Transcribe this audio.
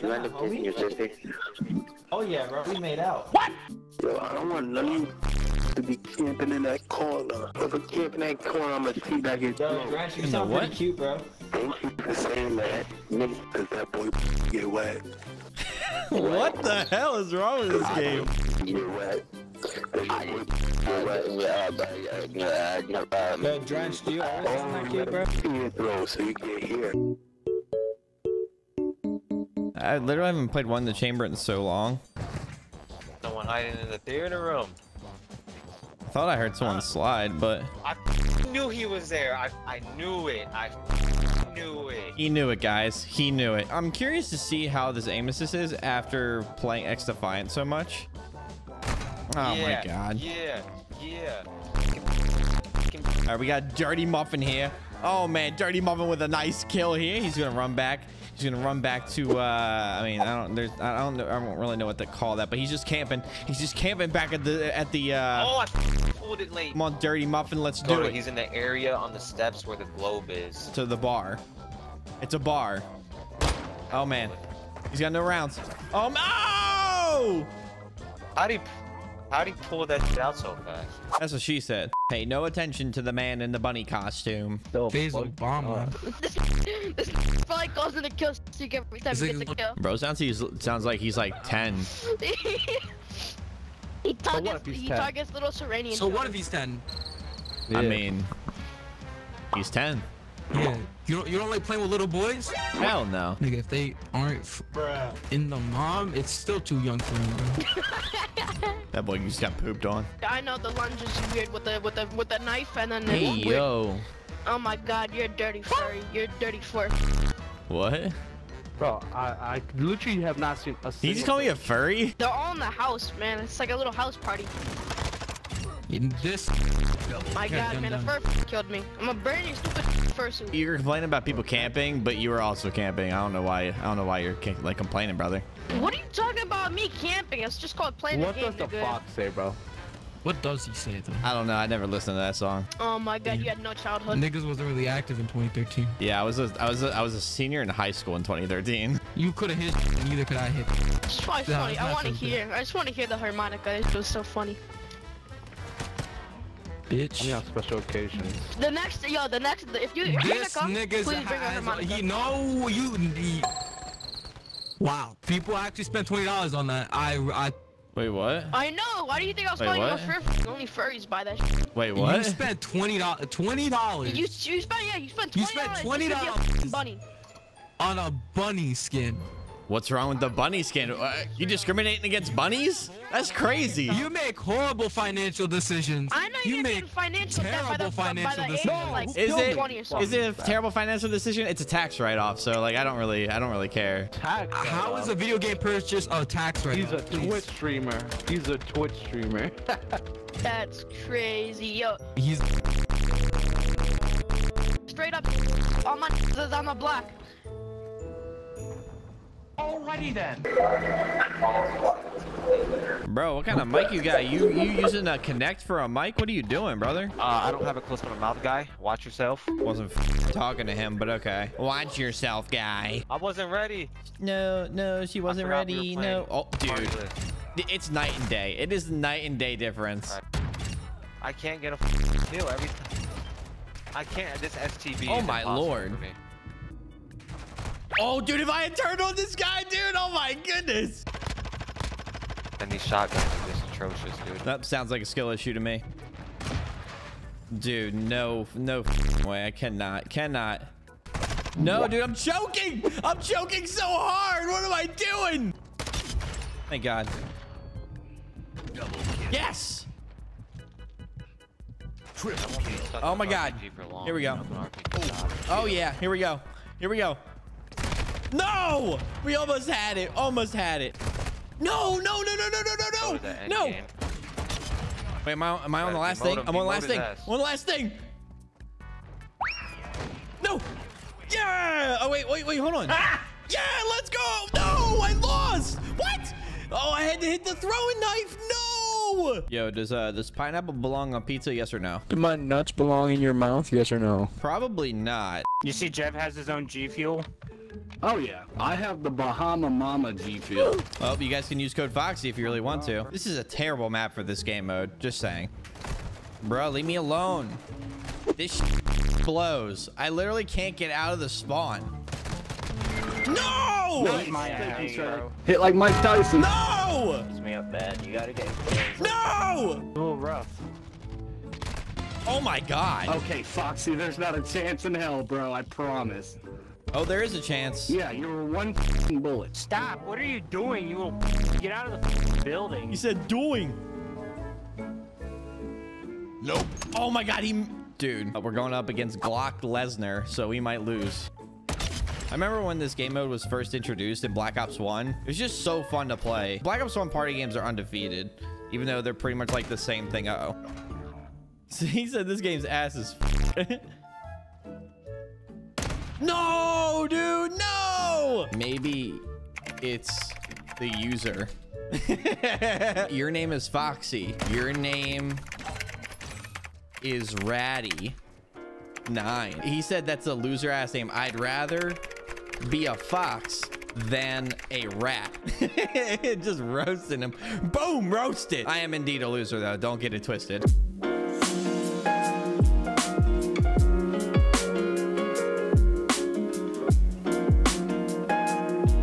Did you end up kissing your sister? Oh yeah, bro. We made out. What? Yo, I don't want none of you to be camping in that corner. If I'm camping in that corner, I'm gonna see back at Yo. Grant, you In sound what? pretty cute, bro. Thank you for saying that. Cause that boy get wet. What the hell is wrong with this game? Get wet. That boy get wet. Yo, Drench, do you always sound that cute, bro? See your throat so you can hear. I literally haven't played one in the chamber in so long. Someone hiding in the theater room. I thought I heard someone slide, but I knew he was there. I, I knew it. I knew it. he knew it, guys. He knew it. I'm curious to see how this aim assist is after playing XDefiant so much. Oh yeah, my god. Yeah, yeah. All right, we got Dirty Muffin here. Oh man, Dirty Muffin with a nice kill here. He's gonna run back. He's gonna run back to. uh I mean, I don't. There's. I don't know. I don't really know what to call that, but he's just camping. He's just camping back at the at the. uh Oh, I pulled it late. Come on, Dirty Muffin. Let's do Go to- it. He's in the area on the steps where the globe is. To the bar. It's a bar. Oh man, he's got no rounds. Um. Oh! How'd he, how'd he pull that shit out so fast? That's what she said. Pay no attention to the man in the bunny costume. Phase Obama. Uh. this probably goes in the kill streak every time Is he gets a kill. Bro sounds he's sounds like he's like 10. he targets, if he's he 10? targets little Serenian. So one of these ten. I mean, he's 10. Yeah. You don't you don't like playing with little boys? Hell no. Nigga, if they aren't f- in the mom, it's still too young for me. Bro. That boy just got pooped on. I know the lunge is weird with the with the with the knife and then Hey weird. yo. Oh my god, you're dirty furry. You're dirty furry. What? Bro, I, I literally have not seen a Did you just single call me a furry? They're all in the house, man. It's like a little house party. In this My Yeah, god, done, man, the done. fur killed me. I'm a burn you stupid fursuit. You're complaining about people camping, but you were also camping. I don't know why. I don't know why you're like complaining, brother. What are you talking about me camping? It's just called playing What the game. What does the nigga. fox say, bro? what does he say though? I don't know. I never listened to that song. Oh my god, you had no childhood. Niggas wasn't really active in 2013. Yeah, I was a, I was a, I was a senior in high school in 2013. You could have hit, and neither could I hit. It's quite Yeah, funny. it's I want to so hear. I just want to hear the harmonica. It was so funny. Bitch. Only on special occasions. The next, yo, the next, if you, if you're This gonna come, nigga's please bring a has, harmonica. he know you. He, wow, people actually spent twenty dollars on that. I, I, Wait, what? I know. Why do you think I was Wait, calling you a what? fur? Only furries buy that. Shit. Wait, you what? spent twenty dollars. Twenty dollars You, you spent, yeah, you spent twenty dollars. You twenty spent dollars. $20. Bunny. on a bunny skin. What's wrong with the bunny skin? Uh, You discriminating against bunnies? That's crazy. You make horrible financial decisions. I know you you're make getting financial debt by the, terrible financial by the age decisions. of like Is it 20 or something. is it a terrible financial decision? It's a tax write-off, so like I don't really I don't really care. Tax. How is a video game purchase a tax write-off? He's a Twitch streamer. He's a Twitch streamer. That's crazy, yo. He's Straight up, all my is on the block. Bro, what kind of mic you got? You you using a Kinect for a mic? What are you doing, brother? Uh, I don't have it close to my mouth, guy. Watch yourself. Wasn't f- talking to him, but okay. Watch yourself, guy. I wasn't ready. No, no, she wasn't forgot we ready. No. Oh, dude. It's night and day. It is night and day difference. Alright. I can't get a f- kill every time. I can't. This STB. Oh is my impossible lord. Oh, dude, if I had turned on this guy, dude, oh my goodness. And these shotguns are just atrocious, dude. That sounds like a skill issue to me. Dude, no, no way. I cannot, cannot. No, dude, I'm choking. I'm choking so hard. What am I doing? Thank God. Yes. Stuck Oh my God. RPG for long. Here we go. Stuck in an RPG. Oh yeah, here we go. Here we go. No! We almost had it. Almost had it. No, no, no, no, no, no, Go no, to the end no. game. Wait, am I, am I on the last thing? him, I'm on the last thing. ass. I'm on the last thing. No. Yeah. Oh wait, wait, wait. Hold on. Yeah, let's go. No, I lost. What? Oh, I had to hit the throwing knife. No. No! Yo, does uh does pineapple belong on pizza? Yes or no? Do my nuts belong in your mouth? Yes or no? Probably not. You see, Jeff has his own G Fuel. Oh yeah, I have the Bahama Mama G Fuel. Well, you guys can use code Foxy if you really want to. This is a terrible map for this game mode. Just saying. Bro, leave me alone. This blows. I literally can't get out of the spawn. No! My ass, bro. Hit like Mike Tyson. No! me up bad. You gotta get. No! A little rough. Oh my god. Okay, Foxy, there's not a chance in hell, bro. I promise. Oh, there is a chance. Yeah, you were one bullet. Stop! What are you doing? You little. Get out of the building. He said doing. Nope. Oh my god, he... Dude, we're going up against Glock Lesnar, so we might lose. I remember when this game mode was first introduced in Black Ops 1. It was just so fun to play. Black Ops 1 party games are undefeated, even though they're pretty much like the same thing. Uh oh So he said this game's ass is... no, dude, no! Maybe it's the user. Your name is Foxy. Your name is Ratty. Nine. He said that's a loser ass name. I'd rather be a fox than a rat. Just roasting him. Boom, roasted. I am indeed a loser though. Don't get it twisted.